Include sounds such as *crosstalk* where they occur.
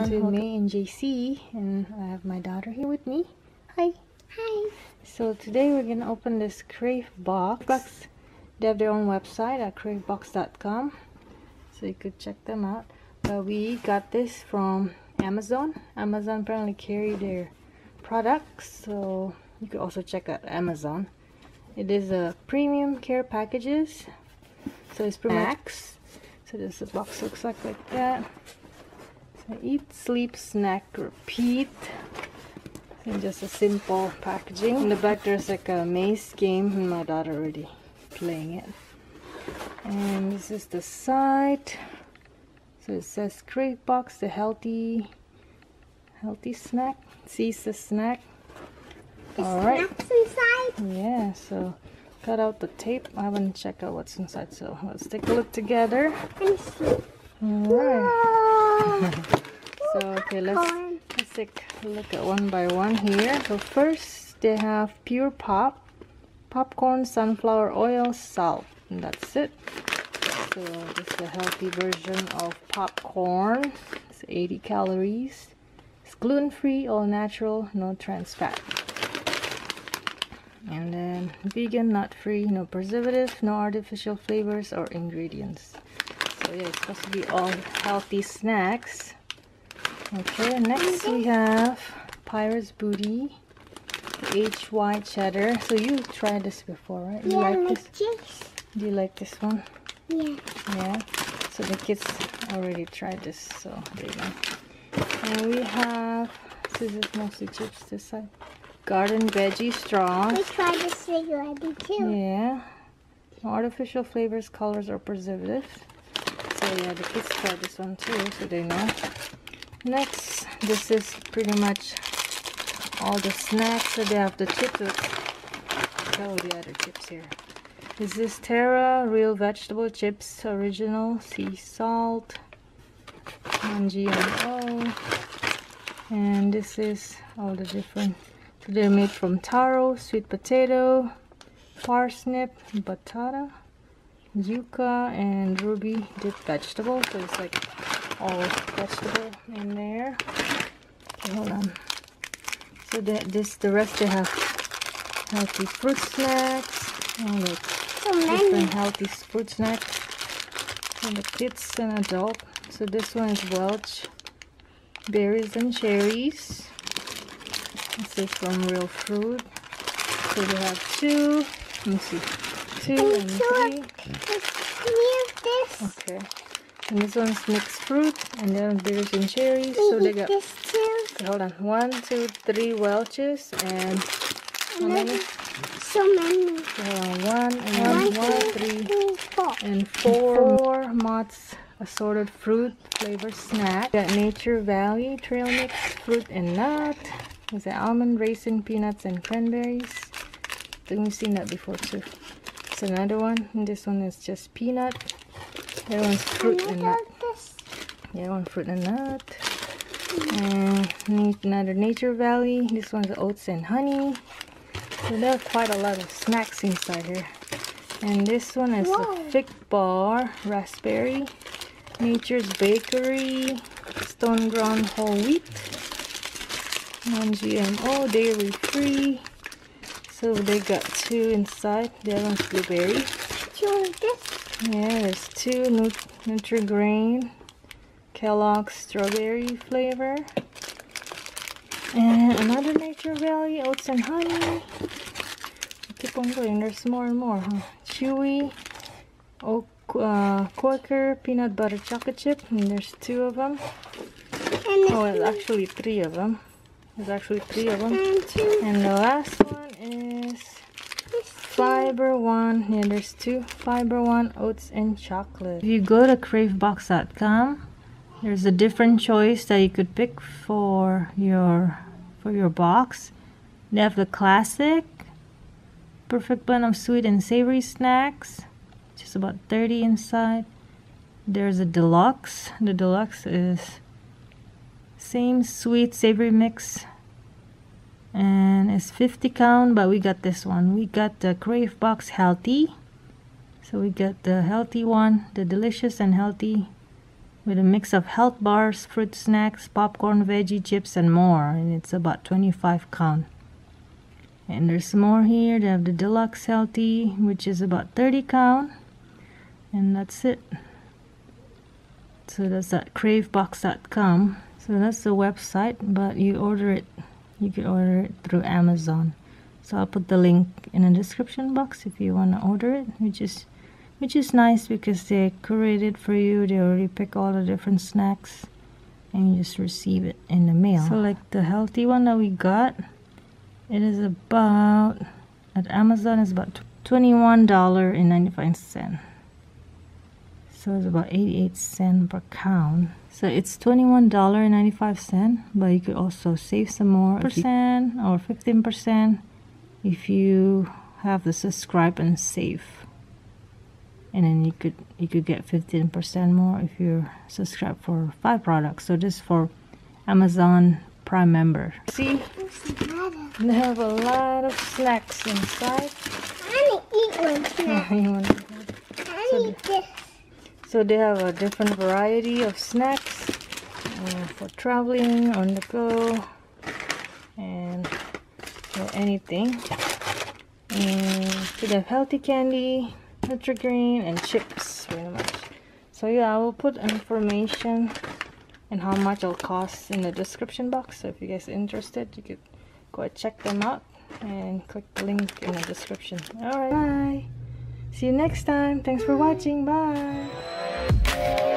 everyone. To May and JC, and I have my daughter here with me. Hi. Hi. So today we're gonna open this Crave box. box. They have their own website at cravebox.com, so you could check them out. But we got this from Amazon. Amazon apparently carry their products, so you could also check out Amazon. It is a premium care packages, so it's Max. So this box looks like like that. So eat, sleep, snack, repeat. And just a simple packaging. In the back there's like a maze game and my daughter already playing it. And this is the side. So it says Crave Box, the healthy healthy snack. Sees the snack. Alright. inside? Yeah, so cut out the tape. I haven't checked out what's inside, so let's take a look together. Alright. *laughs* so okay, let's let's take a look at one by one here. So first they have pure pop, popcorn, sunflower oil, salt, and that's it. So is a healthy version of popcorn. It's 80 calories. It's gluten-free, all natural, no trans fat and then vegan nut free no preservative no artificial flavors or ingredients yeah it's supposed to be all healthy snacks. Okay next we have Pirate's Booty HY cheddar. So you tried this before right? You yeah, like this? do you like this one? Yeah. Yeah. So the kids already tried this so there you go. And we have this is mostly chips this side. Garden veggie straws. We tried this already too. Yeah. artificial flavors, colors, or preservatives. So yeah, the kids try this one too, so they know. Next, this is pretty much all the snacks. So they have the chips. Oh, the other chips here. This is Terra Real Vegetable Chips, original sea salt, non-GMO. And this is all the different so they're made from taro, sweet potato, parsnip, batata, yuca, and ruby dip vegetable. So it's like all vegetable in there. Okay, hold on. So that this the rest they have healthy fruit snacks. Oh look, so different healthy fruit snacks for the kids and adult. So this one is Welch berries and cherries. This is from Real Fruit. So we have two. Let me see. Two and, and three. This. Okay. And this one's mixed fruit. And then berries and cherries. so they got. This too. Okay, hold on. One, two, three Welch's and how many? So many. So hold on. One and one, two, three, three, four. and four, four Mott's assorted fruit flavor snack. We got Nature Valley trail mix fruit and nut. Is it almond, raisin, peanuts, and cranberries? I think we've seen that before too. Another one. And this one is just peanut. that one's fruit and nut. Other one fruit and nut. And another Nature Valley. This one's oats and honey. So there are quite a lot of snacks inside here. And this one is Whoa. a Fig Bar Raspberry. Nature's Bakery. Stone Ground Whole Wheat non-GMO, dairy free. So they got two inside. The other one's blueberry. Yeah, there's two Nut Nutri-Grain Kellogg's strawberry flavor. And another Nature Valley oats and honey. Keep on going. There's more and more, huh? Chewy oak uh, Quaker peanut butter chocolate chip. And there's two of them. oh, well, actually three of them. There's actually three of them. And the last one is Fiber One. Yeah, there's two. Fiber One oats and chocolate. If you go to cravebox.com, there's a different choice that you could pick for your for your box. They have the classic, perfect blend of sweet and savory snacks. Just about 30 inside. There's a deluxe. The deluxe is same sweet savory mix and it's 50 count but we got this one we got the crave box healthy so we got the healthy one the delicious and healthy with a mix of health bars, fruit snacks, popcorn, veggie chips, and more. And it's about 25 count. And there's more here. They have the deluxe healthy, which is about 30 count. And that's it. So that's at cravebox.com. So that's the website, but you order it, you can order it through Amazon. So I'll put the link in the description box if you want to order it, which is which is nice because they curated for you. They already pick all the different snacks and you just receive it in the mail. So like the healthy one that we got, it is about at Amazon is about $21.95. So it's about 88 cents per count. So it's $21.95, but you could also save some more percent. or 15% if you have the subscribe and save. And then you could you could get 15% more if you're subscribed for five products. So this for Amazon Prime member. See? They have a lot of snacks inside. I *laughs* want to eat one snack. You wanna- I So need this. So they have a different variety of snacks uh, for traveling on the go and for anything. And they have healthy candy Nutrigrain and chips pretty much. So yeah I will put information and how much it'll cost in the description box. So if you guys are interested you could go check them out and click the link in the description. Alright bye. See you next time. Thanks for watching bye